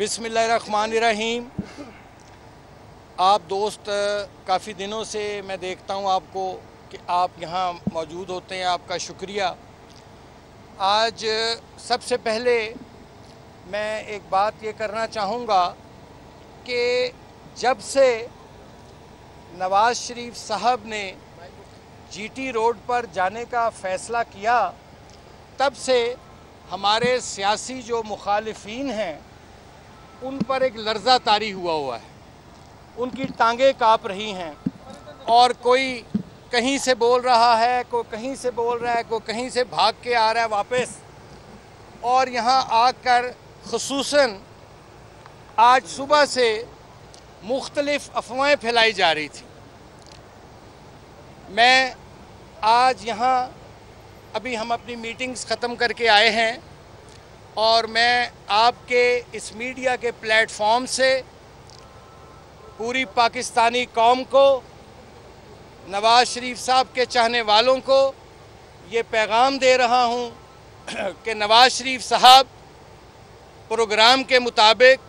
بسم اللہ الرحمن الرحیم۔ آپ دوست، کافی دنوں سے میں دیکھتا ہوں آپ کو کہ آپ یہاں موجود ہوتے ہیں، آپ کا شکریہ۔ آج سب سے پہلے میں ایک بات یہ کرنا چاہوں گا کہ جب سے نواز شریف صاحب نے جی ٹی روڈ پر جانے کا فیصلہ کیا، تب سے ہمارے سیاسی جو مخالفین ہیں ان پر ایک لرزہ تاری ہوا ہوا ہے۔ ان کی ٹانگیں کاپ رہی ہیں۔ اور کوئی کہیں سے بول رہا ہے، کوئی کہیں سے بول رہا ہے، کوئی کہیں سے بھاگ کے آ رہا ہے واپس۔ اور یہاں آ کر خصوصاً آج صبح سے مختلف افواہیں پھیلائی جا رہی تھی میں آج یہاں ابھی ہم اپنی میٹنگز ختم کر کے آئے ہیں۔ اور میں آپ کے اس میڈیا کے پلیٹ فارم سے پوری پاکستانی قوم کو، نواز شریف صاحب کے چاہنے والوں کو یہ پیغام دے رہا ہوں کہ نواز شریف صاحب پروگرام کے مطابق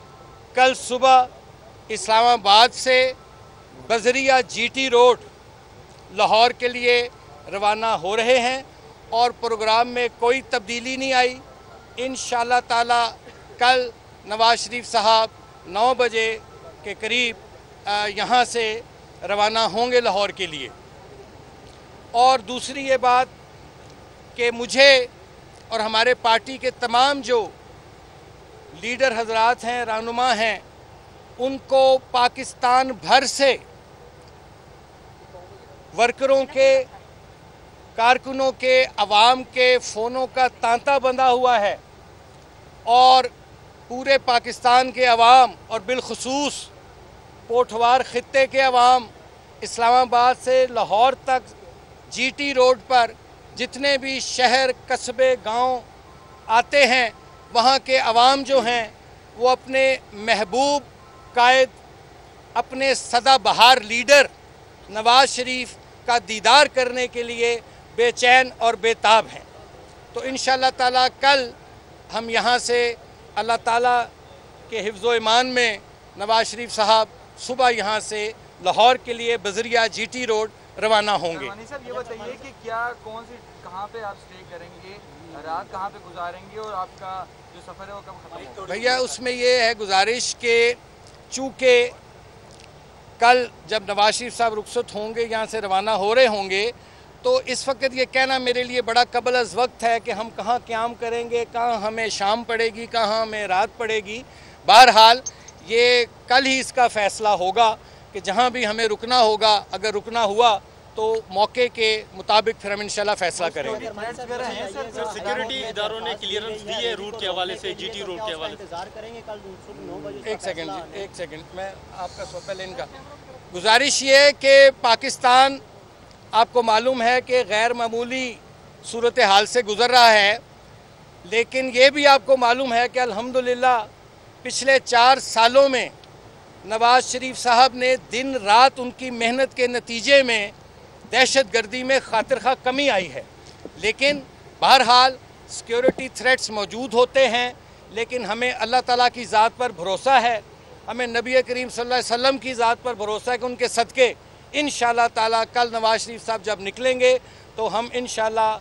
کل صبح اسلام آباد سے بذریعہ جی ٹی روڈ لاہور کے لیے روانہ ہو رہے ہیں اور پروگرام میں کوئی تبدیلی نہیں آئی۔ انشاءاللہ تعالی کل نواز شریف صاحب نو بجے کے قریب یہاں سے روانہ ہوں گے لاہور کے لیے۔ اور دوسری یہ بات کہ مجھے اور ہمارے پارٹی کے تمام جو لیڈر حضرات ہیں رانما ہیں، ان کو پاکستان بھر سے ورکروں کے کارکنوں کے عوام کے فونوں کا تانتا بندھا ہوا ہے اور پورے پاکستان کے عوام اور بالخصوص پوٹھوار خطے کے عوام اسلام آباد سے لاہور تک جی ٹی روڈ پر جتنے بھی شہر، قصبے، گاؤں آتے ہیں، وہاں کے عوام جو ہیں، وہ اپنے محبوب، قائد، اپنے صدا بہار لیڈر نواز شریف کا دیدار کرنے کے لیے بے چین اور بے تاب ہیں۔ تو انشاءاللہ تعالی کل ہم یہاں سے اللہ تعالیٰ کے حفظ و ایمان میں نواز شریف صاحب صبح یہاں سے لاہور کے لیے بذریعہ جی ٹی روڈ روانہ ہوں گے۔ جی صاحب یہ بتائیے کہ کیا کون سی کہاں پہ آپ سٹے کریں گے؟ رات کہاں پہ گزاریں گے اور آپ کا جو سفر ہے وہ کب ختم ہوگا؟ بھیا اس میں یہ ہے گزارش کہ چونکہ کل جب نواز شریف صاحب رخصت ہوں گے یہاں سے روانہ ہو رہے ہوں گے تو اس وقت یہ کہنا میرے لیے بڑا قبل از وقت ہے کہ ہم کہاں قیام کریں گے کہاں ہمیں شام پڑے گی کہاں ہمیں رات پڑے گی۔ بہرحال یہ کل ہی اس کا فیصلہ ہوگا کہ جہاں بھی ہمیں رکنا ہوگا اگر رکنا ہوا تو موقع کے مطابق پھر ہم انشاءاللہ فیصلہ کریں گے۔ سیکیورٹی اداروں نے کلیرنس دی ہے روٹ کے حوالے سے جی ٹی روٹ کے حوالے سے۔ ایک سیکنڈ جی، ایک سیکنڈ میں آپ کا سو پہلے ان کا۔ گزارش یہ کہ پاکستان آپ کو معلوم ہے کہ غیر معمولی صورتحال سے گزر رہا ہے، لیکن یہ بھی آپ کو معلوم ہے کہ الحمدللہ پچھلے چار سالوں میں نواز شریف صاحب نے دن رات ان کی محنت کے نتیجے میں دہشت گردی میں خاطر خواہ کمی آئی ہے۔ لیکن بہرحال سیکیورٹی تھریٹس موجود ہوتے ہیں، لیکن ہمیں اللہ تعالیٰ کی ذات پر بھروسہ ہے۔ ہمیں نبی کریم صلی اللہ علیہ وسلم کی ذات پر بھروسہ ہے کہ ان کے صدقے انشاءاللہ تعالیٰ کل نواز شریف صاحب جب نکلیں گے تو ہم انشاءاللہ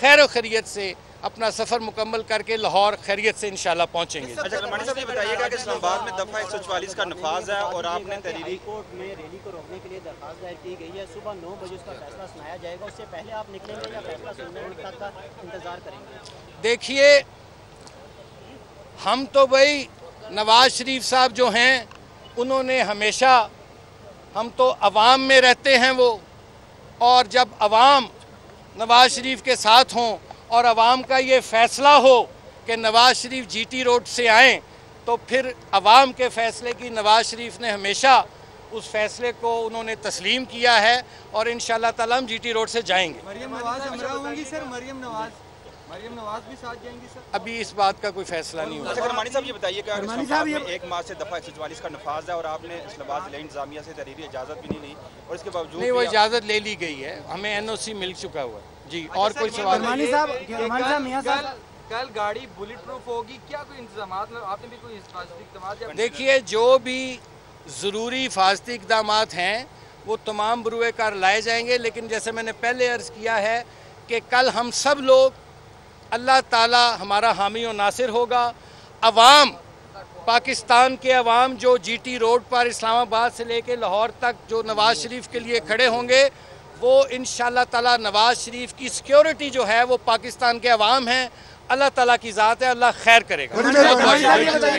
خیر و خیریت سے اپنا سفر مکمل کر کے لاہور خیریت سے انشاءاللہ پہنچیں گے۔ اچھا صاحب بتائیے گا کہ اسلام آباد میں دفعہ 144 کا نفاذ ہے اور آپ نے تحریری کورٹ میں ریلی کو روکنے کے لیے درخواست دائر کی گئی ہے۔ صبح نو بجے اس کا فیصلہ سنایا جائے گا۔ اس سے پہلے آپ نکلیں گے یا فیصلہ سننے تک کا انتظار کریں گے؟ دیکھیے ہم تو بھائی نواز شریف صاحب جو ہیں انہوں نے ہمیشہ ہم تو عوام میں رہتے ہیں وہ۔ اور جب عوام نواز شریف کے ساتھ ہوں اور عوام کا یہ فیصلہ ہو کہ نواز شریف جی ٹی روڈ سے آئیں، تو پھر عوام کے فیصلے کی نواز شریف نے ہمیشہ اس فیصلے کو انہوں نے تسلیم کیا ہے اور انشاءاللہ تعالی ہم جی ٹی روڈ سے جائیں گے۔ مریم نواز ہمراہ ہوں گی سر، مریم نواز۔ مریم نواز بھی ساتھ جائیں گی سر۔ ابھی اس بات کا کوئی فیصلہ نہیں ہوا۔ اچھا، کرمانی صاحب یہ بتائیے کہ اگر صاحب میں ایک ماہ سے دفعہ ایک سو چوالیس کا نفاظ ہے اور آپ نے اسلام آباد ضلع انتظامیہ سے تحریری اجازت بھی نہیں لی اور اس کے باوجود نہیں وہ اجازت لے لی گئی ہے۔ ہمیں این او سی مل چکا ہوا ہے۔ جی اچھا، اور کوئی سوال؟ کرمانی صاحب کرمانی صاحب میاں صاحب۔ کل گاڑی بلٹ پروف ہوگی کیا کوئی انتظامات میں آپ نے بھی کوئی حفاظتی اقدامات دیکھیے جو بھی ضروری حفاظتی اقدامات ہیں وہ تمام بروئے کار لائے جائیں گے لیکن جیسے میں نے پہلے عرض کیا ہے کہ کل ہم سب لوگ اللہ تعالی ہمارا حامی و ناصر ہوگا۔ عوام، پاکستان کے عوام جو جی ٹی روڈ پر اسلام آباد سے لے کے لاہور تک جو نواز شریف کے لیے کھڑے ہوں گے، وہ انشاءاللہ تعالی نواز شریف کی سیکیورٹی جو ہے وہ پاکستان کے عوام ہیں۔ اللہ تعالیٰ کی ذات ہے، اللہ خیر کرے گا۔